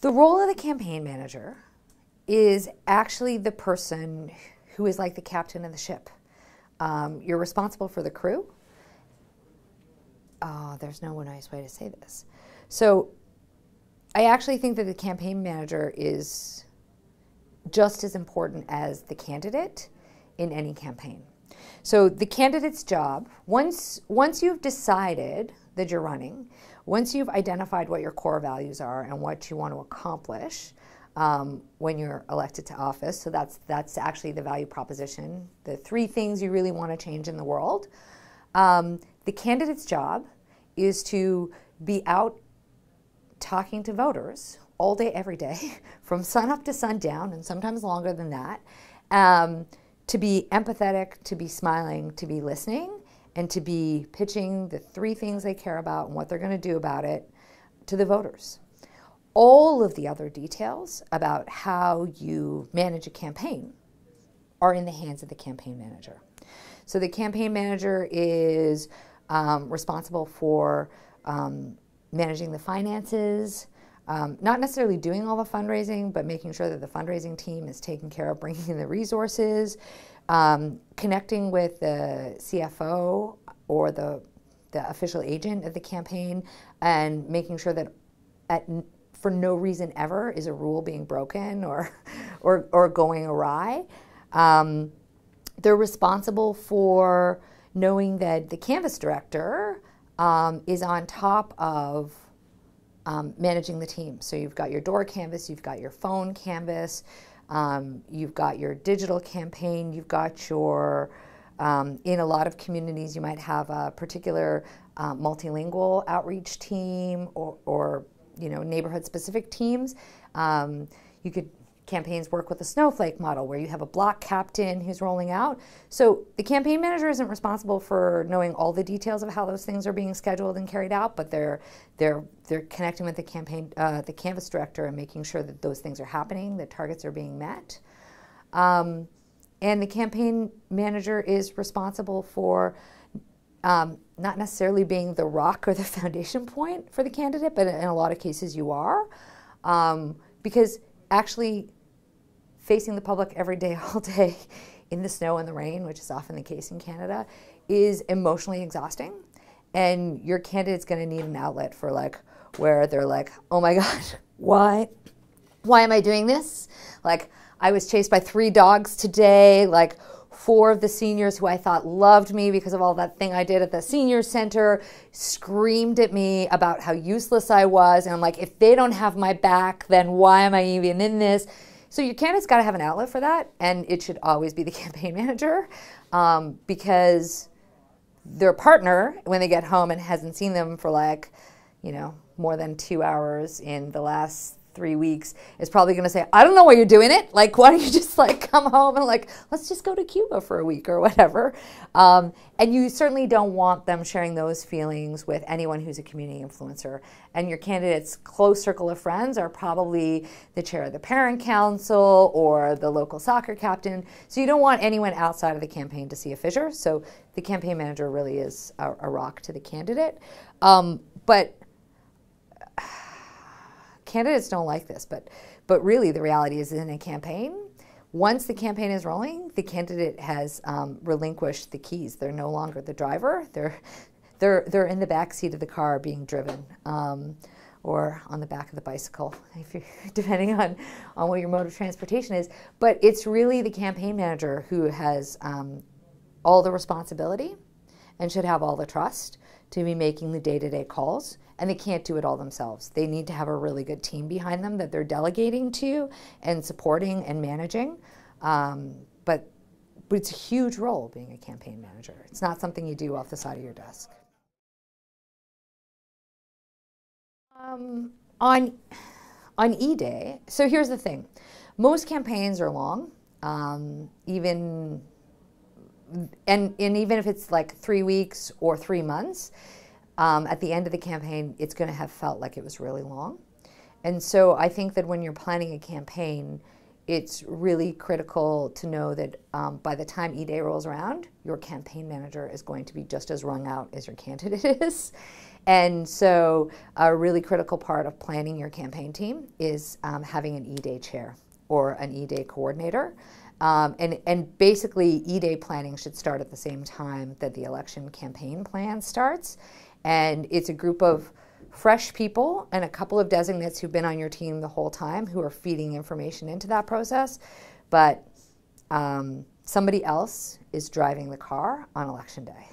The role of the campaign manager is actually the person who is like the captain of the ship. Um, you're responsible for the crew. Oh, there's no nice way to say this. So, I actually think that the campaign manager is just as important as the candidate in any campaign. So the candidate's job, once once you've decided that you're running, once you've identified what your core values are and what you want to accomplish um, when you're elected to office, so that's that's actually the value proposition, the three things you really want to change in the world. Um, the candidate's job is to be out talking to voters all day, every day, from sun up to sundown, and sometimes longer than that. Um, to be empathetic, to be smiling, to be listening, and to be pitching the three things they care about and what they're going to do about it to the voters. All of the other details about how you manage a campaign are in the hands of the campaign manager. So the campaign manager is um, responsible for um, managing the finances, um, not necessarily doing all the fundraising, but making sure that the fundraising team is taking care of bringing in the resources, um, connecting with the CFO or the, the official agent of the campaign, and making sure that at, for no reason ever is a rule being broken or, or, or going awry. Um, they're responsible for knowing that the canvass director um, is on top of um, managing the team. So you've got your door canvass, you've got your phone canvass, um, you've got your digital campaign, you've got your, um, in a lot of communities, you might have a particular uh, multilingual outreach team or, or you know, neighborhood specific teams. Um, you could campaigns work with a snowflake model where you have a block captain who's rolling out. So the campaign manager isn't responsible for knowing all the details of how those things are being scheduled and carried out, but they're they're they're connecting with the campaign uh, the canvass director and making sure that those things are happening, that targets are being met. Um, and the campaign manager is responsible for um, not necessarily being the rock or the foundation point for the candidate, but in a lot of cases you are. Um, because actually facing the public every day, all day, in the snow and the rain, which is often the case in Canada, is emotionally exhausting. And your candidate's going to need an outlet for like where they're like, "Oh my God, why, why am I doing this? Like, I was chased by three dogs today. Like, four of the seniors who I thought loved me because of all that thing I did at the senior center screamed at me about how useless I was. And I'm like, if they don't have my back, then why am I even in this? So your candidate's got to have an outlet for that, and it should always be the campaign manager um, because their partner, when they get home and hasn't seen them for like, you know, more than two hours in the last three weeks is probably going to say, I don't know why you're doing it. Like, why don't you just like come home and like, let's just go to Cuba for a week or whatever. Um, and you certainly don't want them sharing those feelings with anyone who's a community influencer. And your candidate's close circle of friends are probably the chair of the parent council or the local soccer captain. So you don't want anyone outside of the campaign to see a fissure. So the campaign manager really is a, a rock to the candidate. Um, but candidates don't like this, but but really the reality is in a campaign, once the campaign is rolling, the candidate has um, relinquished the keys. They're no longer the driver. They're they're they're in the back seat of the car being driven. Um, or on the back of the bicycle, depending on, on what your mode of transportation is. But it's really the campaign manager who has um, all the responsibility and should have all the trust to be making the day to day calls and they can't do it all themselves. They need to have a really good team behind them that they're delegating to and supporting and managing. Um, but, but it's a huge role being a campaign manager. It's not something you do off the side of your desk. Um, on on E-Day, so here's the thing: most campaigns are long, um, even and and even if it's like three weeks or three months, um, at the end of the campaign, it's going to have felt like it was really long. And so I think that when you're planning a campaign, it's really critical to know that um, by the time E Day rolls around, your campaign manager is going to be just as wrung out as your candidate is. And so, a really critical part of planning your campaign team is um, having an E Day chair or an E Day coordinator. Um, and, and basically, E Day planning should start at the same time that the election campaign plan starts. And it's a group of fresh people and a couple of designates who've been on your team the whole time who are feeding information into that process. But um, somebody else is driving the car on election day.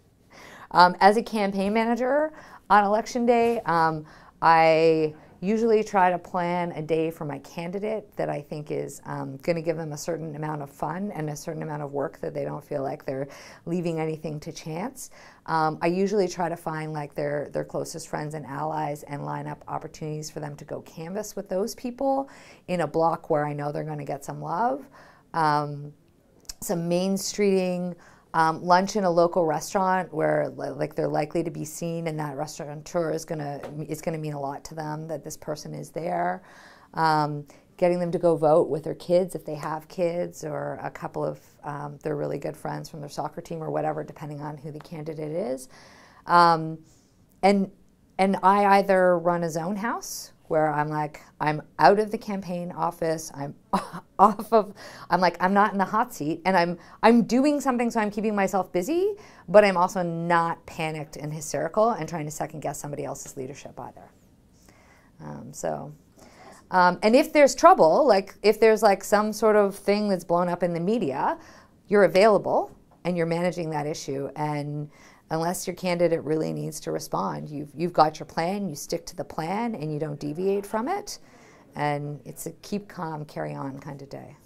um, as a campaign manager on election day, um, I usually try to plan a day for my candidate that I think is um, going to give them a certain amount of fun and a certain amount of work that they don't feel like they're leaving anything to chance. Um, I usually try to find like their their closest friends and allies and line up opportunities for them to go canvass with those people in a block where I know they're going to get some love, um, some main streeting um, lunch in a local restaurant where like they're likely to be seen and that restaurateur is gonna is gonna mean a lot to them that this person is there. Um, getting them to go vote with their kids if they have kids or a couple of um, their really good friends from their soccer team or whatever, depending on who the candidate is. Um, and and I either run a zone house where I'm like, I'm out of the campaign office, I'm off of, I'm like, I'm not in the hot seat, and I'm I'm doing something, so I'm keeping myself busy, but I'm also not panicked and hysterical and trying to second guess somebody else's leadership either. Um, so, um, and if there's trouble, like if there's like some sort of thing that's blown up in the media, you're available and you're managing that issue and unless your candidate really needs to respond. You've, you've got your plan, you stick to the plan, and you don't deviate from it. And it's a keep calm, carry on kind of day.